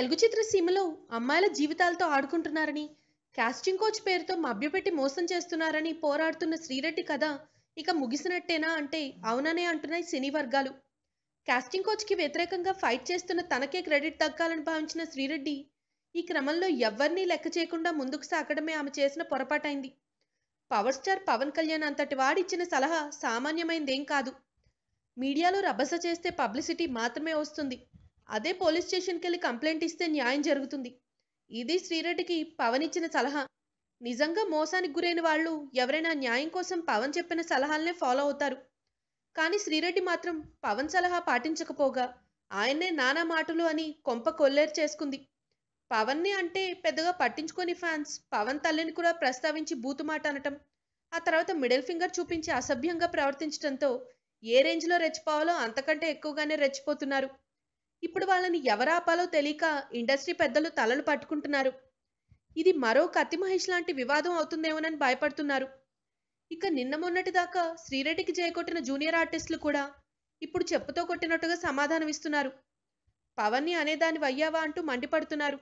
తెలుగు చిత్రసీమలో అమ్మాయిల జీవితాలతో ఆడుకుంటున్నారని కాస్టింగ్ కోచ్ పేరుతో మభ్యపెట్టి మోసం చేస్తున్నారని పోరాడుతున్న శ్రీరెడ్డి కథ ఇక ముగిసినట్టేనా అంటే అవుననే అంటున్నాయి సినీ వర్గాలు. కాస్టింగ్ కోచ్కి వ్యతిరేకంగా ఫైట్ చేస్తున్న తనకే క్రెడిట్ దక్కాలని భావించిన శ్రీరెడ్డి ఈ క్రమంలో ఎవ్వరినీ లెక్క చేయకుండా ముందుకు సాగడమే ఆమె చేసిన పొరపాటైంది. పవర్ స్టార్ పవన్ కళ్యాణ్ అంతటి వాడిచ్చిన సలహా సామాన్యమైందేం కాదు. మీడియాలో రభస చేస్తే పబ్లిసిటీ మాత్రమే వస్తుంది. అదే పోలీస్ స్టేషన్కి వెళ్ళి కంప్లైంట్ ఇస్తే న్యాయం జరుగుతుంది. ఇది శ్రీరెడ్డికి పవన్ ఇచ్చిన సలహా. నిజంగా మోసానికి గురైన వాళ్ళు ఎవరైనా న్యాయం కోసం పవన్ చెప్పిన సలహాలనే ఫాలో అవుతారు. కానీ శ్రీరెడ్డి మాత్రం పవన్ సలహా పాటించకపోగా ఆయన్నే నానా మాటలు అని కొంప కొల్లేరు చేసుకుంది. పవన్ని అంటే పెద్దగా పట్టించుకొని ఫ్యాన్స్ పవన్ తల్లిని కూడా ప్రస్తావించి బూతు మాట అనటం ఆ తర్వాత మిడిల్ ఫింగర్ చూపించి అసభ్యంగా ప్రవర్తించడంతో ఏ రేంజ్లో రెచ్చిపోవాలో అంతకంటే ఎక్కువగానే రెచ్చిపోతున్నారు. ఇప్పుడు వాళ్ళని ఎవరాపాలో తెలియక ఇండస్ట్రీ పెద్దలు తలలు పట్టుకుంటున్నారు. ఇది మరో కత్తి మహేష్ లాంటి వివాదం అవుతుందేమోనని భయపడుతున్నారు. ఇక నిన్న మొన్నటి దాకా శ్రీరెడ్డికి జయకొట్టిన జూనియర్ ఆర్టిస్టులు కూడా ఇప్పుడు చెప్పుతో కొట్టినట్టుగా సమాధానం ఇస్తున్నారు. పవన్ని అనేదాని వయ్యావా అంటూ మండిపడుతున్నారు.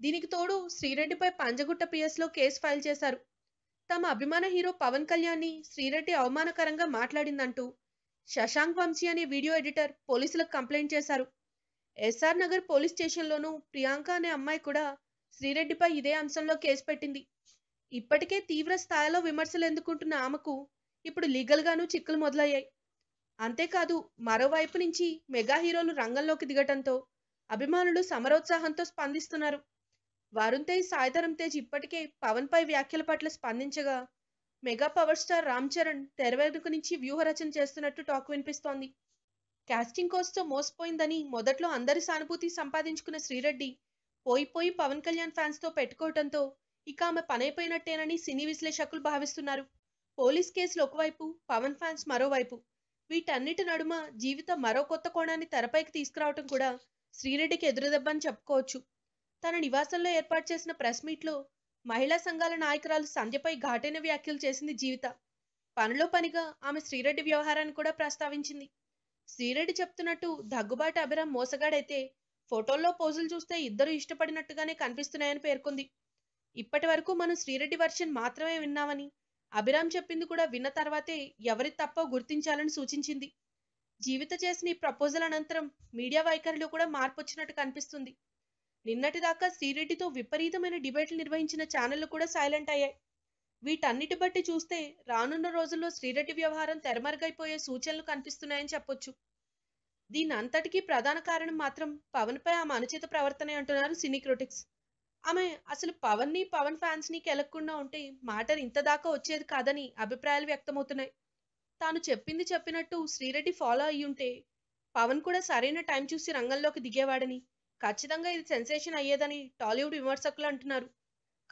దీనికి తోడు శ్రీరెడ్డిపై పంజగుట్ట పిఎస్లో కేసు ఫైల్ చేశారు. తమ అభిమాన హీరో పవన్ కళ్యాణ్ని శ్రీరెడ్డి అవమానకరంగా మాట్లాడిందంటూ శశాంక్ వంశీ అనే వీడియో ఎడిటర్ పోలీసులకు కంప్లైంట్ చేశారు. ఎస్ఆర్ నగర్ పోలీస్ స్టేషన్లోనూ ప్రియాంక అనే అమ్మాయి కూడా శ్రీరెడ్డిపై ఇదే అంశంలో కేసు పెట్టింది. ఇప్పటికే తీవ్ర స్థాయిలో విమర్శలు ఎందుకుంటున్న ఆమెకు ఇప్పుడు లీగల్గానూ చిక్కులు మొదలయ్యాయి. అంతేకాదు మరోవైపు నుంచి మెగా హీరోలు రంగంలోకి దిగటంతో అభిమానులు సమరోత్సాహంతో స్పందిస్తున్నారు. వరుణ్ తేజ్ సాయిధరం తేజ్ ఇప్పటికే పవన్ పై వ్యాఖ్యల పట్ల స్పందించగా mega power star Ram Charan తెరవెనుక నుంచి వ్యూహరచన చేస్తున్నట్టు టాక్ వినిపిస్తోంది. కాస్టింగ్ కోచ్తో మోసపోయిందని మొదట్లో అందరి సానుభూతి సంపాదించుకున్న శ్రీరెడ్డి పోయి పోయి పవన్ కళ్యాణ్ ఫ్యాన్స్తో పెట్టుకోవటంతో ఇక ఆమె పనైపోయినట్టేనని సినీ విశ్లేషకులు భావిస్తున్నారు. పోలీస్ కేసులు ఒకవైపు పవన్ ఫ్యాన్స్ మరోవైపు. వీటన్నిటి నడుమ జీవితం మరో కొత్త కోణాన్ని తెరపైకి తీసుకురావటం కూడా శ్రీరెడ్డికి ఎదురుదెబ్బని చెప్పుకోవచ్చు. తన నివాసంలో ఏర్పాటు చేసిన ప్రెస్ మీట్లో మహిళా సంఘాల నాయకురాలు సంధ్యపై ఘాటైన వ్యాఖ్యలు చేసింది జీవిత. పనిలో పనిగా ఆమె శ్రీరెడ్డి వ్యవహారాన్ని కూడా ప్రస్తావించింది. శ్రీరెడ్డి చెప్తున్నట్టు దగ్గుబాటి అభిరామ్ మోసగాడైతే ఫోటోల్లో పోజులు చూస్తే ఇద్దరు ఇష్టపడినట్టుగానే కనిపిస్తున్నాయని పేర్కొంది. ఇప్పటి వరకు మనం శ్రీరెడ్డి వర్షన్ మాత్రమే విన్నామని అభిరామ్ చెప్పింది కూడా విన్న తర్వాతే ఎవరి తప్పో గుర్తించాలని సూచించింది. జీవిత చేసిన ఈ ప్రపోజల్ అనంతరం మీడియా వైఖరిలో కూడా మార్పు వచ్చినట్టు కనిపిస్తుంది. నిన్నటిదాకా శ్రీరెడ్డితో విపరీతమైన డిబేట్లు నిర్వహించిన ఛానళ్ళు కూడా సైలెంట్ అయ్యాయి. వీటన్నిటి బట్టి చూస్తే రానున్న రోజుల్లో శ్రీరెడ్డి వ్యవహారం తెరమరుగైపోయే సూచనలు కనిపిస్తున్నాయని చెప్పొచ్చు. దీని అంతటికీ ప్రధాన కారణం మాత్రం పవన్పై ఆమె అనుచిత ప్రవర్తనే అంటున్నారు సినీ క్రిటిక్స్. ఆమె అసలు పవన్ని పవన్ ఫ్యాన్స్ని కెలక్కుండా ఉంటే మ్యాటర్ ఇంత దాకా వచ్చేది కాదని అభిప్రాయాలు వ్యక్తమవుతున్నాయి. తాను చెప్పింది చెప్పినట్టు శ్రీరెడ్డి ఫాలో అయ్యి ఉంటే పవన్ కూడా సరైన టైం చూసి రంగంలోకి దిగేవాడని ఖచ్చితంగా ఇది సెన్సేషన్ అయ్యేదని టాలీవుడ్ విమర్శకులు అంటున్నారు.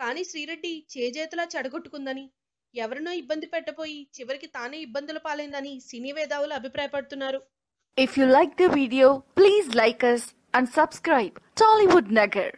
కానీ శ్రీరెడ్డి చేజేతలా చెడగొట్టుకుందని. ఎవరినో ఇబ్బంది పెట్టబోయి చివరికి తానే ఇబ్బందుల పాలైందని సినీ వేదావులు అభిప్రాయపడుతున్నారు. If you like the video please like us and subscribe Tollywood Nagar